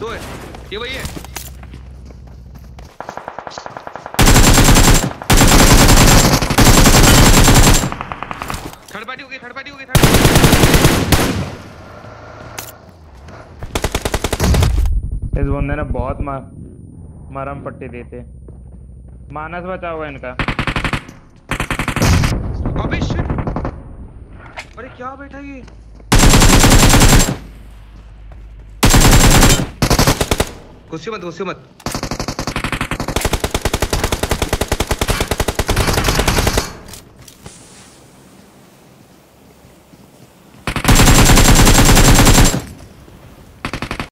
दो है ये वही है थर्ड पार्टी हो गई थर्ड पार्टी हो गई थर्ड इस बंदे ने बहुत मर, मरम पट्टी दी थी। मानस बचा हुआ इनका। अबे शिट अरे क्या बैठा ये? गुस्से मत गुस्से मत।